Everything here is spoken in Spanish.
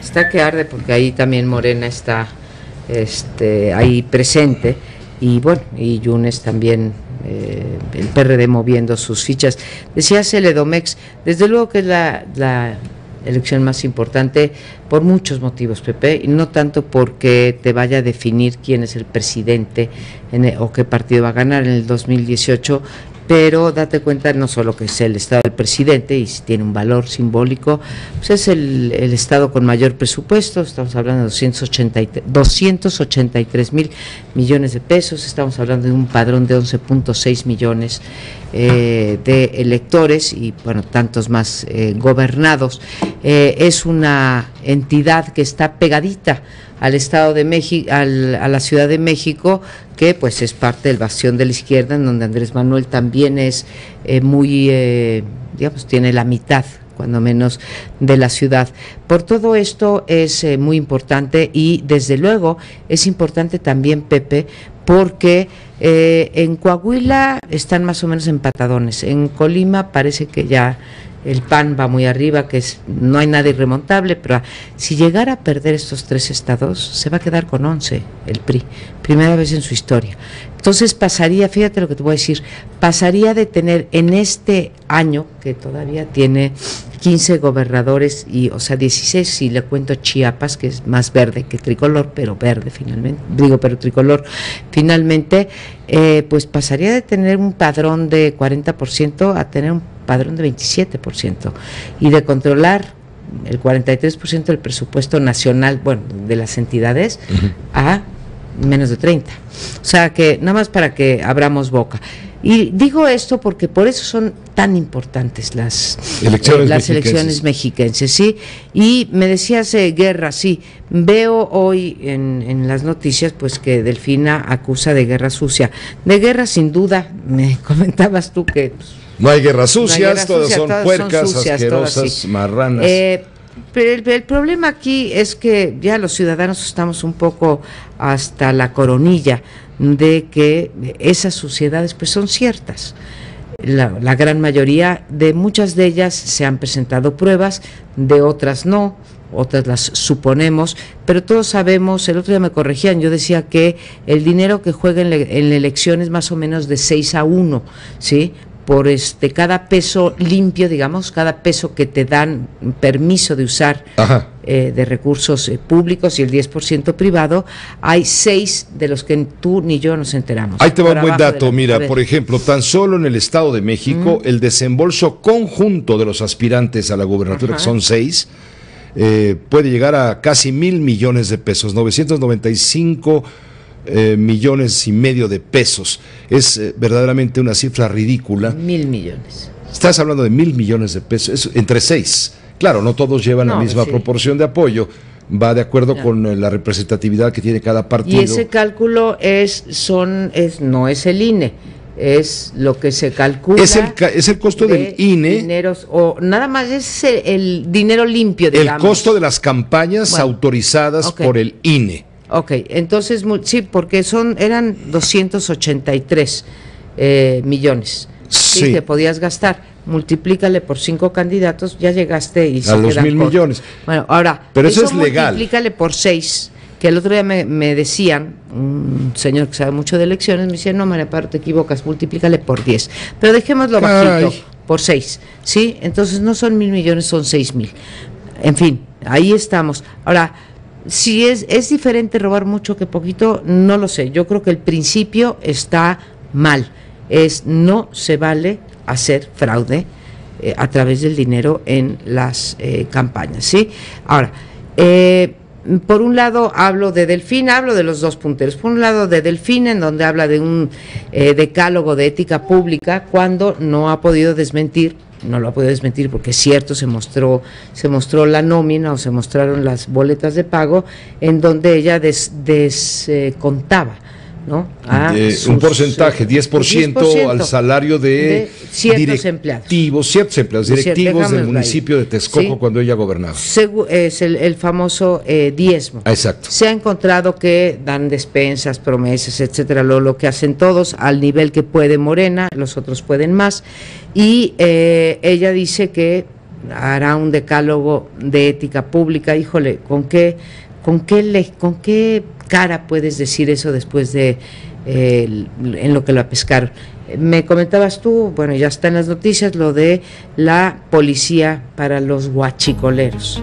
está que arde porque ahí también Morena está este, ahí presente y bueno, y Yunes también, eh, el PRD moviendo sus fichas. Decía Celedomex, desde luego que es la, la elección más importante por muchos motivos, Pepe, y no tanto porque te vaya a definir quién es el presidente o qué partido va a ganar en el 2018, pero date cuenta no solo que es el Estado del presidente y si tiene un valor simbólico, pues es el, Estado con mayor presupuesto, estamos hablando de 283, 283 mil millones de pesos, estamos hablando de un padrón de 11.6 millones eh, de electores y bueno, tantos más eh, gobernados. Eh, es una entidad que está pegadita al Estado de México, a la Ciudad de México, que pues es parte del bastión de la izquierda, en donde Andrés Manuel también es eh, muy, eh, digamos, tiene la mitad cuando menos de la ciudad. Por todo esto es eh, muy importante y desde luego es importante también, Pepe, porque en Coahuila están más o menos empatadones, en Colima parece que ya el PAN va muy arriba, que es, no hay nada irremontable, pero si llegara a perder estos tres estados, se va a quedar con 11 el PRI, primera vez en su historia. Entonces pasaría, fíjate lo que te voy a decir, pasaría de tener en este año, que todavía tiene 15 gobernadores, y, o sea, 16 si le cuento Chiapas, que es más verde que tricolor, pero verde finalmente, digo, pero tricolor, finalmente, eh, pues pasaría de tener un padrón de 40% a tener un padrón de 27% y de controlar el 43% del presupuesto nacional, bueno, de las entidades, a menos de 30. O sea que nada más para que abramos boca. Y digo esto porque por eso son tan importantes las elecciones, las elecciones mexiquenses, ¿sí? Y me decías eh, guerra, sí. Veo hoy en, en, las noticias pues que Delfina acusa de guerra sucia. De guerra sin duda, me comentabas tú que... Pues, no hay guerras sucias, todas son puercas, asquerosas, marranas. Eh, pero el, problema aquí es que ya los ciudadanos estamos un poco hasta la coronilla de que esas suciedades pues son ciertas. La, la, gran mayoría de muchas de ellas se han presentado pruebas, de otras no, otras las suponemos, pero todos sabemos, el otro día me corregían, yo decía que el dinero que juega en, la elección es más o menos de 6 a 1, ¿sí? Por este cada peso limpio, digamos, cada peso que te dan permiso de usar eh, de recursos eh, públicos y el 10% privado, hay seis de los que tú ni yo nos enteramos. Ahí te va un buen dato, mira, por ejemplo, tan solo en el Estado de México, el desembolso conjunto de los aspirantes a la gubernatura, que son seis, eh, puede llegar a casi mil millones de pesos, 995 eh, millones y medio de pesos. Es eh, verdaderamente una cifra ridícula. Mil millones. Estás hablando de mil millones de pesos, es entre seis. Claro, no todos llevan la misma proporción de apoyo. Va de acuerdo con eh, la representatividad que tiene cada partido. Y ese cálculo es, son, es, no es el INE es lo que se calcula. Es el, es el costo del INE. Dineros, o nada más es el, dinero limpio, digamos. El costo de las campañas autorizadas por el INE. Ok, entonces sí, porque son eran 283 eh, millones sí. que podías gastar. Multiplícale por cinco candidatos, ya llegaste y a los mil millones. Bueno, ahora, pero eso, es legal. Multiplícale por seis, que el otro día me, decían, un señor que sabe mucho de elecciones, me decía, no, María Paro, te equivocas, multiplícale por diez. Pero dejémoslo bajito, por seis, ¿sí? Entonces no son mil millones, son seis mil. En fin, ahí estamos. Ahora, si es, es diferente robar mucho que poquito, no lo sé. Yo creo que el principio está mal. Es no se vale hacer fraude eh, a través del dinero en las eh, campañas. ¿sí? Ahora, eh, por un lado hablo de Delfín, hablo de los dos punteros. Por un lado de Delfín, en donde habla de un decálogo de ética pública, cuando no ha podido desmentir no lo podido desmentir porque es cierto, se mostró, se mostró la nómina o se mostraron las boletas de pago en donde ella descontaba. Des, ¿no? un porcentaje, 10%, al salario de, ciertos empleados. Ciertos empleados, directivos del municipio de Texcoco cuando ella gobernaba. es el, famoso eh, diezmo. Exacto. Se ha encontrado que dan despensas, promesas, etcétera, lo, lo que hacen todos al nivel que puede Morena, los otros pueden más. Y eh, ella dice que hará un decálogo de ética pública. Híjole, ¿con qué, con qué, con qué cara puedes decir eso después de eh, en lo que lo pescaron? Me comentabas tú, bueno, ya está en las noticias, lo de la policía para los guachicoleros.